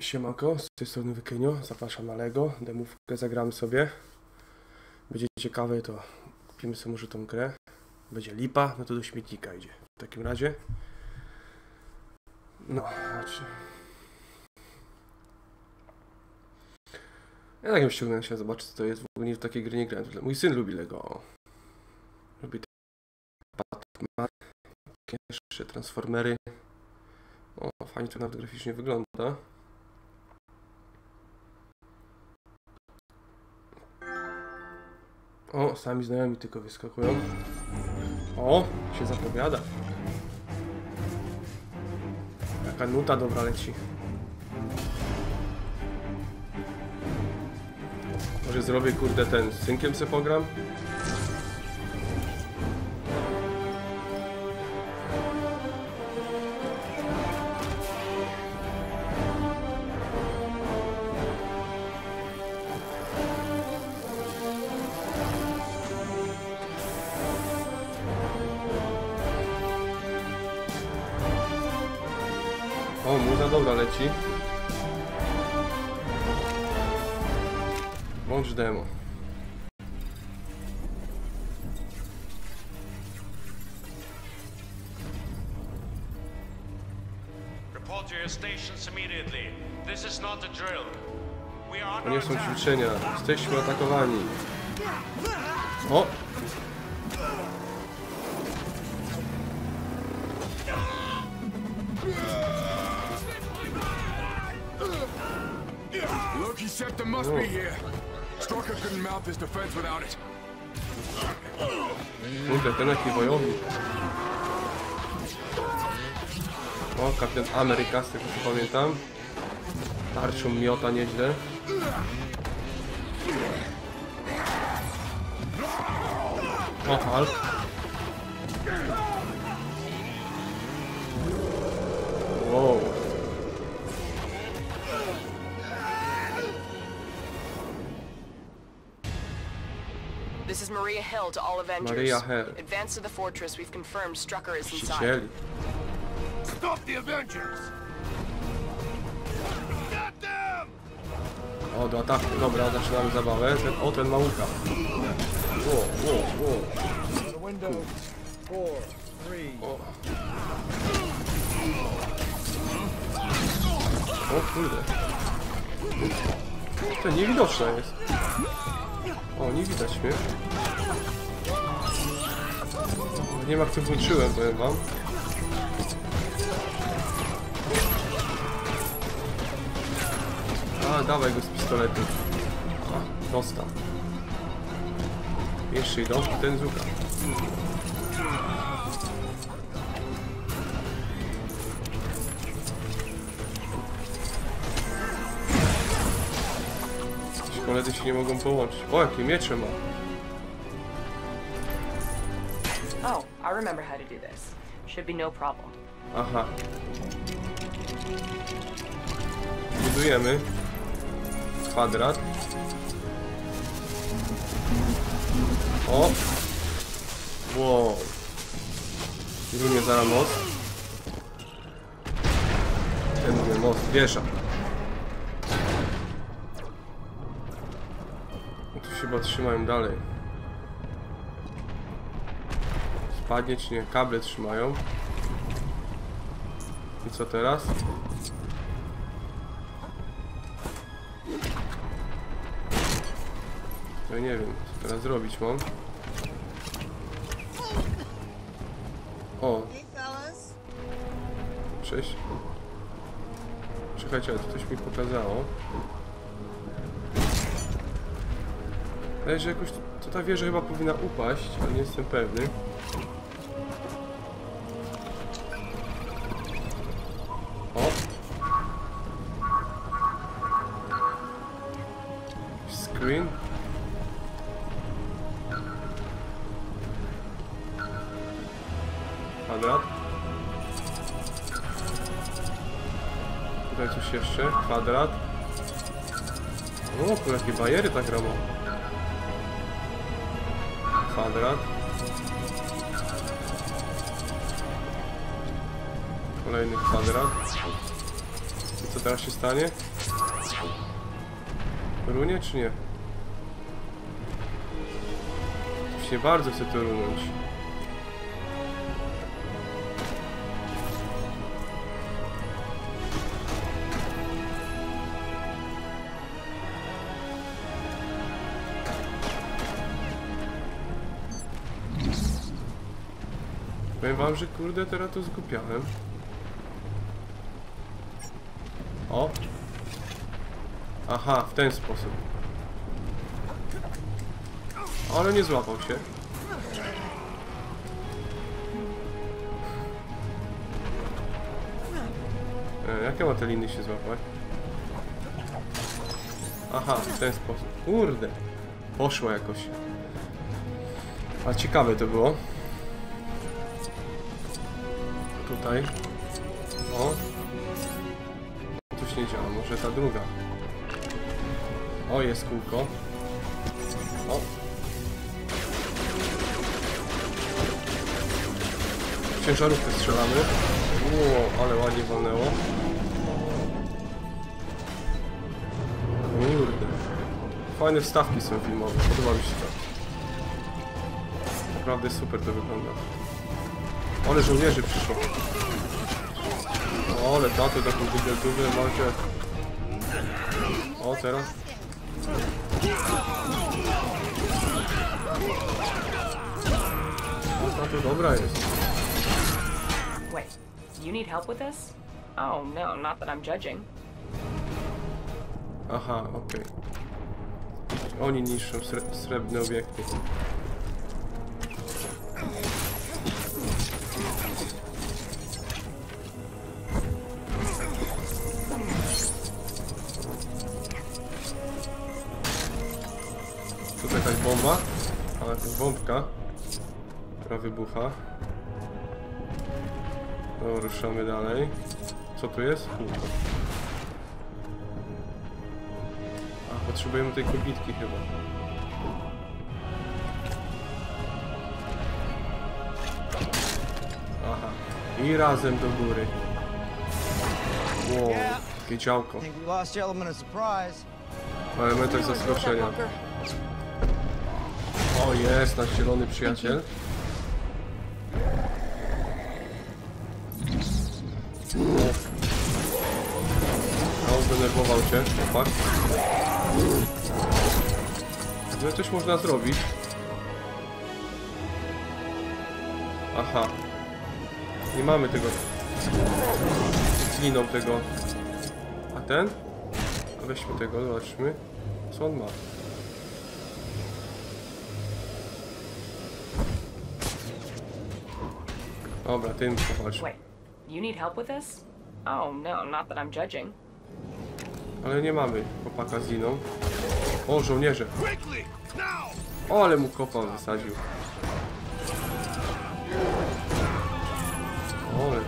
Siemanko, z tej strony Wykenio, zapraszam na Lego, demówkę zagramy sobie. Będzie ciekawe, to kupimy sobie może tą grę. Będzie lipa, no to do śmietnika idzie. W takim razie. No, znaczy... Ja tak ją ściągnąłem się zobaczyć co to jest, w ogóle nie w takiej gry nie grałem. Mój syn lubi Lego. Lubi Batman, jeszcze Transformery. O, fajnie to nawet graficznie wygląda. O, sami znajomi tylko wyskakują. O, się zapowiada. Jaka nuta dobra leci. Może zrobię kurde ten z synkiem se pogram? Leci. Włącz demo. Report to your stations immediately. This is not a drill. To nie są ćwiczenia. Jesteśmy atakowani. O! Loki Septum must be here. Strucker couldn't mount this defense without it. Kurde, ten jaki wojownik. O, kapitan Ameryka, z tego co pamiętam. Tarczą miota nieźle. O, Hulk. This is Maria Hill to all Avengers. Maria Hill. Advance to the fortress. We've confirmed Strucker is inside. Ścieli. Stop the Avengers! Get them! O, do ataku. Dobra, zaczynamy zabawę. Ten, o, ten ma łuka. Ło, ło, ło. The window. Four, three, O. O kurde. To niewidoczne jest. O, nie widać mnie. Nie jak to włączyłem, powiem wam. A, dawaj go z pistoletu. A, dostał. Jeszcze idą, ten zuka. Koledzy się nie mogą połączyć. O, jakie miecze ma. Oh, I remember how to do this. Should be no problem. Aha. Budujemy kwadrat. O! Wow. Zrobimy zaraz most. Ten most, wieża. Chyba trzymają dalej. Spadnie czy nie? Kable trzymają. I co teraz? Ja nie wiem, co teraz zrobić mam. O, cześć. Czekajcie, ale coś mi pokazało. Ale że jakoś to, to ta wieża chyba powinna upaść, ale nie jestem pewny. O! Screen. Kwadrat. Tutaj coś jeszcze. Kwadrat. O, jakie bajery tak robią. Kwadrat. Kolejny kwadrat. I co teraz się stanie? Runie czy nie? Nie bardzo chcę to runąć. Powiem wam, że kurde teraz to zgupiałem. O! Aha, w ten sposób. Ale nie złapał się. E, jakie ma te liny się złapać? Aha, w ten sposób. Kurde. Poszło jakoś. A ciekawe to było. Tutaj. O. Coś nie działa, może ta druga. O, jest kółko. O. Ciężarówkę strzelamy. Ło, ale ładnie walnęło. Kurde. Fajne wstawki są filmowe, podoba mi się to. Naprawdę super to wygląda. Ale żołnierzy przyszło. O, ale tato taką dubeltówę macie. O, teraz. O, tato dobra jest. Wait, you need help with this? Oh, no, not that I'm judging. Aha, okej. Oni niszczą sre srebrne obiekty. Wybucha. No, ruszamy dalej. Co tu jest? Kółko. A, potrzebujemy tej kobitki chyba. Aha. I razem do góry. Wow, takie działko. I think we lost your element of surprise. W elementach zaskoczenia. O, jest nasz zielony przyjaciel. Chłopak. No coś można zrobić. Aha. Nie mamy tego. Z liną tego. A ten? A Weźmy tego, zobaczmy. Co on ma? Dobra, tym powalcz. Wait, you need help with this? Oh, no, not that I'm judging. Ale nie mamy chłopaka z liną. O, żołnierze. O, ale mu kopa wysadził. Ole.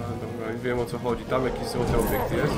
A, dobra, już wiem o co chodzi. Tam jakiś złoty obiekt jest.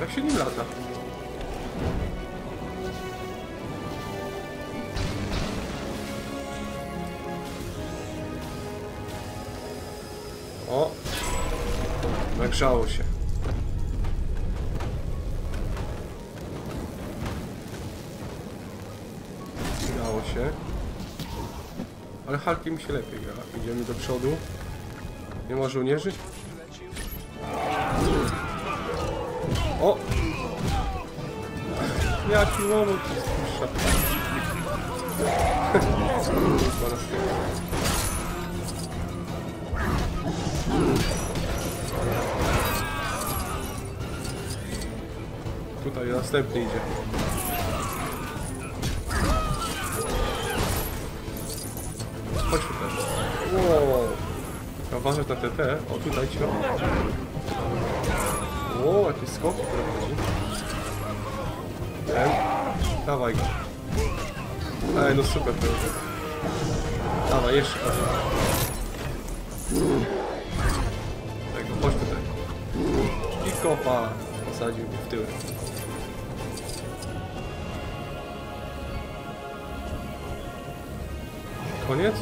Jak się nim lata? O! Nagrzało się. Udało się. Ale Hulkiem mi się lepiej gra. Idziemy do przodu. Nie ma żołnierzy? O! Jaki łomot spuszcza. Chyba Tutaj następny idzie. Chodź tutaj. Wow. Trzeba uważać na TT. O, tutaj ci O, jakieś skoki prowadzi. Ten. Dawaj go. Ej, no super to jest. Dawaj, jeszcze. Tego, chodź tutaj. I kopa. Posadził w tył. Koniec?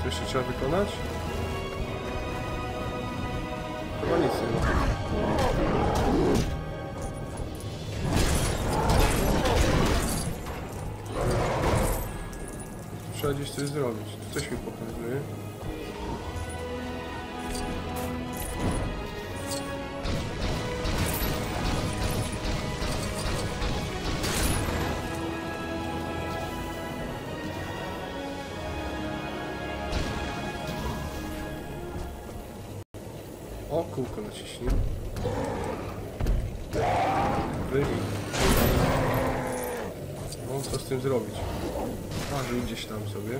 Czy jeszcze trzeba wykonać? Chyba nic nie ma. Trzeba gdzieś coś zrobić. Coś mi pokazuje. Kółko naciśnij. Wyjmij. No, co z tym zrobić? A, żył gdzieś tam sobie.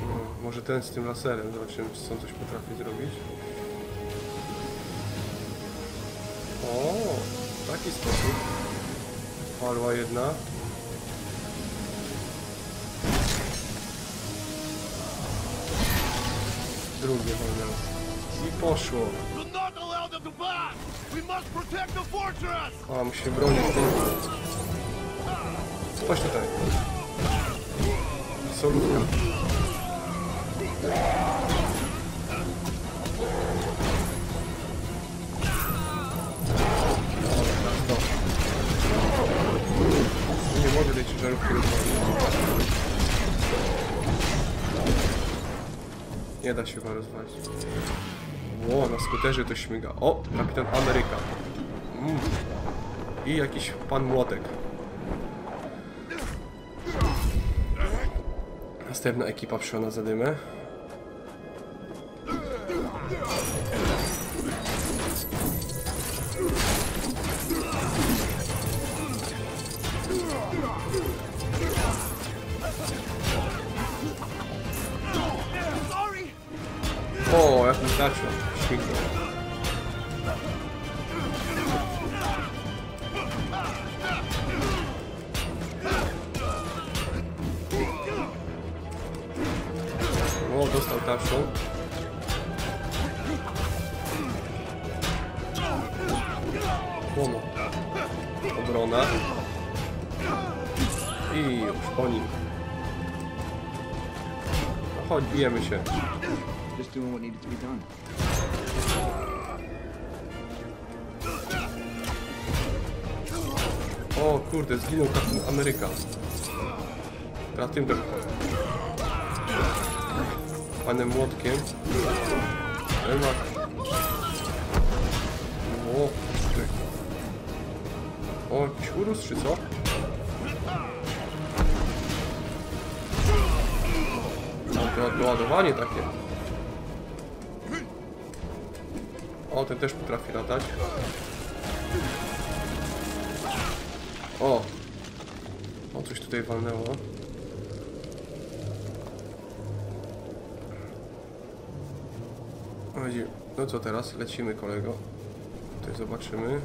No, może ten z tym laserem. Zobaczymy, czy on coś potrafi zrobić. O, w taki sposób. Parła jedna. We must protect the fortress! A, musimy bronić tej... Chodź tutaj. Solutka. Dobra, to. Nie mogę tej ciężarówki rozwalić. Nie da się chyba rozwalić. Ło, na skuterze to śmiga. O, kapitan Ameryka. Mm. I jakiś pan młotek. Następna ekipa przyszła na zadymę. Śmigło. O, dostał tarczą. Łomo. Obrona. I już po nim. No Chodź, bijemy się. Just doing what needed to be done. O kurde, zginął Kapitan Ameryka. Teraz tym też. Panem młotkiem. Emak. O. O, jakiś urósł czy co? To doładowanie takie. O, ten też potrafi latać. Tutaj walnęło. Chodzi- No co teraz? Lecimy kolego. Tutaj zobaczymy.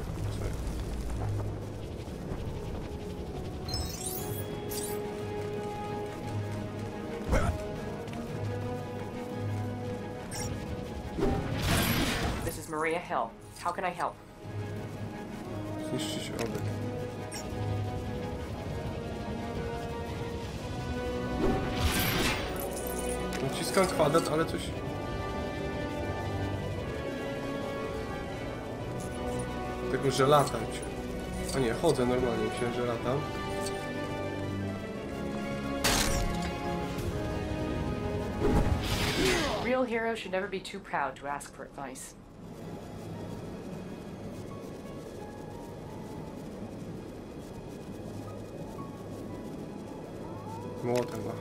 This is Maria Hill. How can I help? Zniszczyć obiekt. Naciskam kwadrat, ale coś... Tego, że latam się. A nie, chodzę normalnie, myślałem, że latam. Real heroes should never be too proud to ask for advice. Młotem, aha.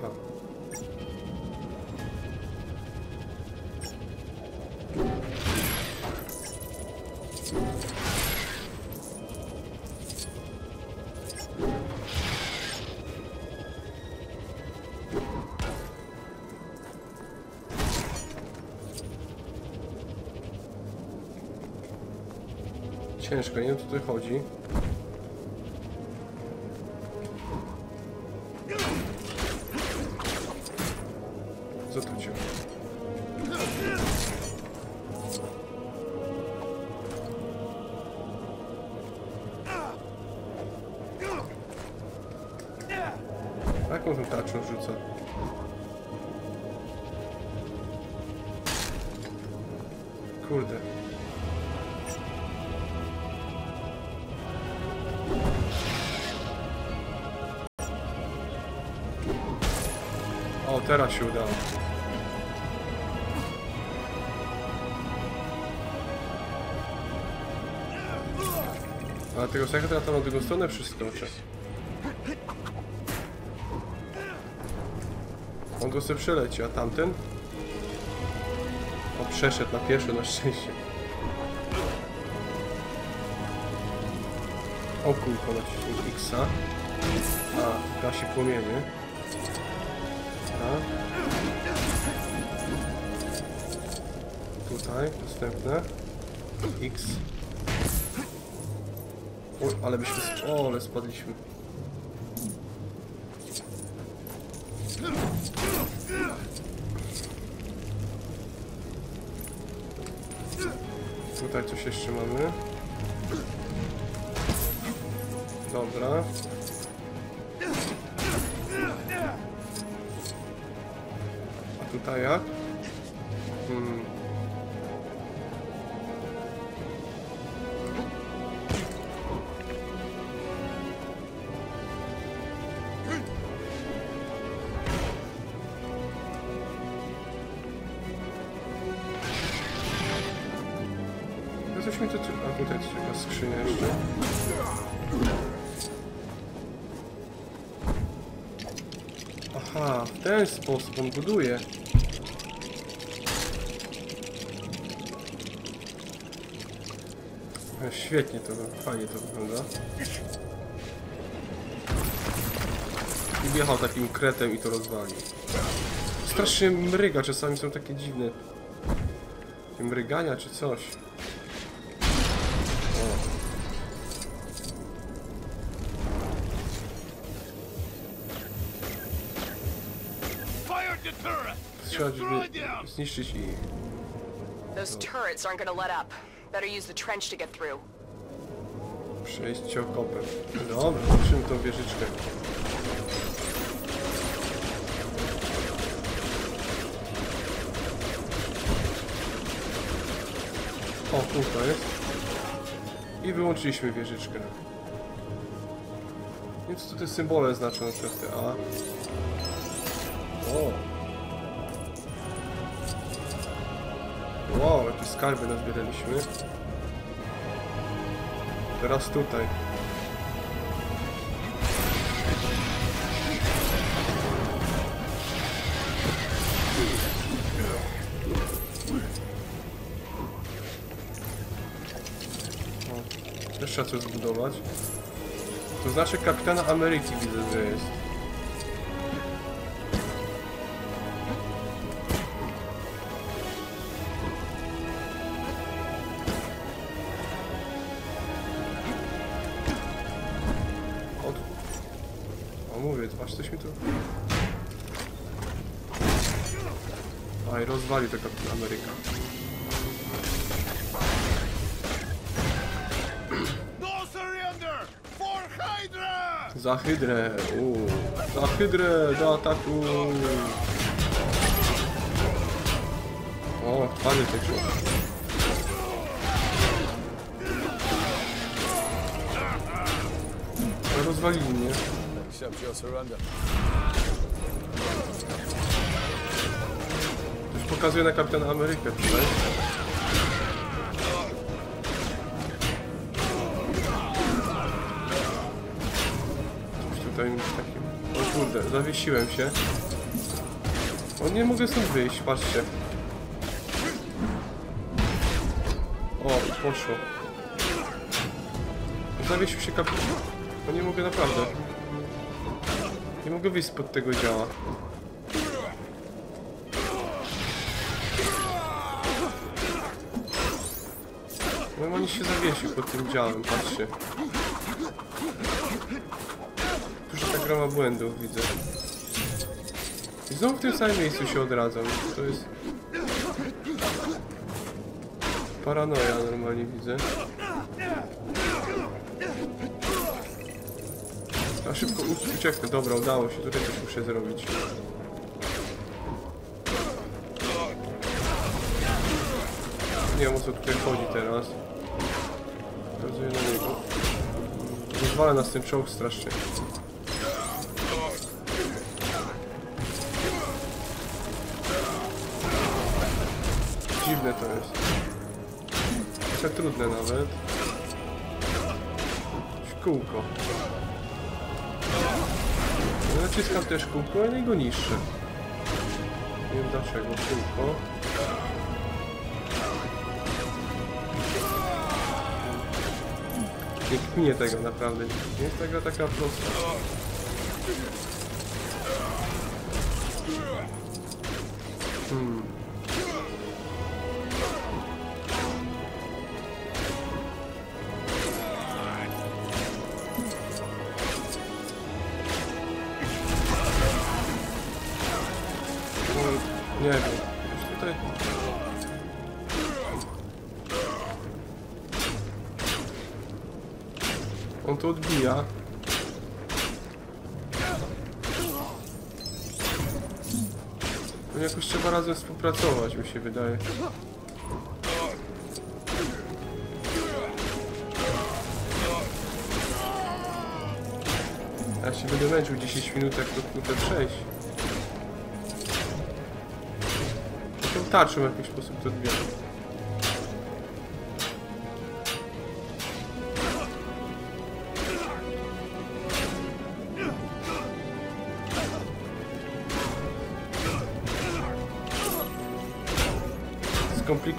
Ciężko, nie wiem co tutaj chodzi. Co tu cię? jaką tą tarczą? Kurde. Teraz się udało. A tego sekretarza to na drugą stronę przeskoczę. On go sobie przeleci, a tamten? O, przeszedł na pierwsze na szczęście. O kulko naciśnij X-a. A, gasi płomienie. Tutaj, następne. X. O, ale byśmy... O, ale spadliśmy. Tutaj coś jeszcze mamy. Dobra. A tutaj jak? W ten sposób on buduje. E, Świetnie to, fajnie to wygląda. I wjechał takim kretem i to rozwalił. Strasznie mryga, czasami są takie dziwne mrygania czy coś. Them! zniszczyć ich. Those turrets aren't gonna let up. Better use the trench to get through. Przejście okopem. Dobra, zobaczymy tą wieżyczkę. O, kurwa jest. I wyłączyliśmy wieżyczkę. Więc co te symbole znaczą na przykład te A. O. skarby nazbieraliśmy. Teraz tutaj. O, też trzeba coś zbudować. To znaczy kapitana Ameryki widzę, że jest. Patrz, coś mi tu... Aj, rozwali to kapitan Ameryka. No! Za hydrę, uuu. Za hydrę, do ataku. O, twardy ten. No, Rozwalili mnie. Accept your surrender. Już pokazuje na kapitana Amerykę tutaj. Coś tutaj takim... O kurde, zawiesiłem się. O, nie mogę stąd wyjść, patrzcie. O, poszło. Zawiesił się kapitan. O, nie mogę naprawdę. Nie mogę wyjść spod tego działa. Normalnie się zawiesił pod tym działem, patrzcie. Dużo ta gra ma błędów, widzę. I znowu w tym samym miejscu się odradzam. To jest... Paranoja normalnie widzę. A szybko ucieknę, dobra, udało się, tutaj coś muszę zrobić. Nie wiem o co tutaj chodzi teraz. Wskazuję na niego. Rozwala nas ten czołg strasznie. Dziwne to jest. Trochę trudne nawet. Kółko. Naciskam też kółko, ale jego niższe. Nie wiem dlaczego. Kółko. Nie kminie tego naprawdę. Nie jest taka taka prosta. Hmm. Współpracować, mi się wydaje. Ja się będę męczył 10 minut, jak to kurde przejść. Tą tarczą w jakiś sposób to odbieram.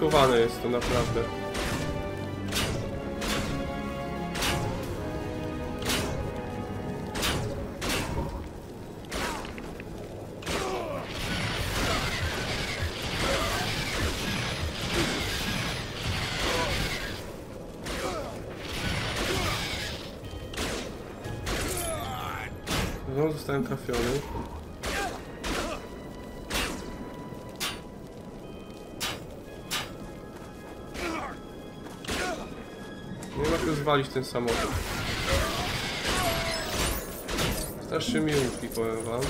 Skomplikowane jest to naprawdę. Rozwalić ten samochód. Starszy miłki, powiem wam.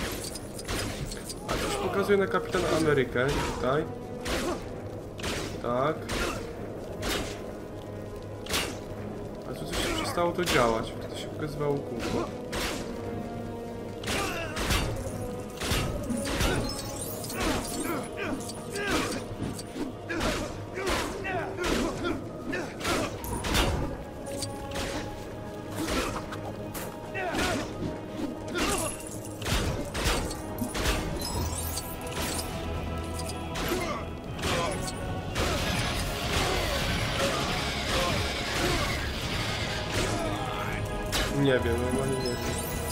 A coś pokazuje na Kapitana Amerykę tutaj. Tak. A tu coś przestało to działać. To się pokazywało kółko. Nie wiem, normalnie nie wiem.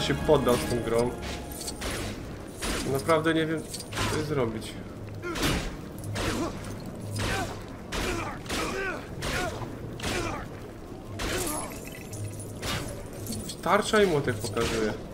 Się poddał z tą grą. Naprawdę nie wiem, co zrobić. Tarcza i młotek pokazuje.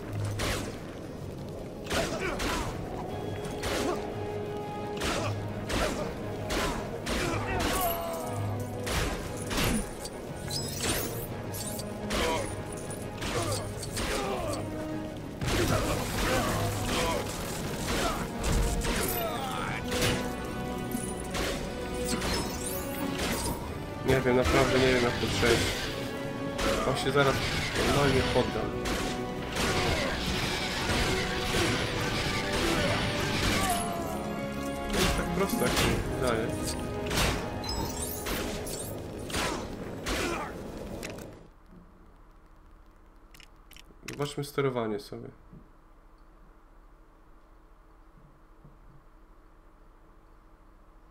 sterowanie sobie.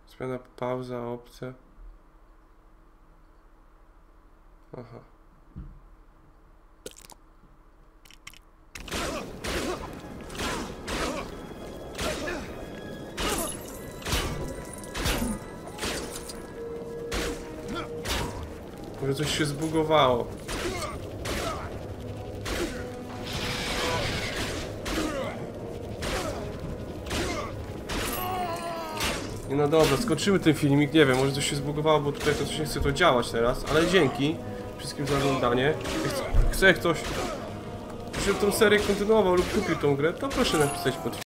Zmiana pauza, opcja. Aha. Może coś się zbugowało. No dobra, skończymy ten filmik, nie wiem, może coś się zbugowało, bo tutaj to coś nie chce to działać teraz, ale dzięki wszystkim za oglądanie. Chce, ktoś, żeby tą serię kontynuował lub kupił tą grę, to proszę napisać pod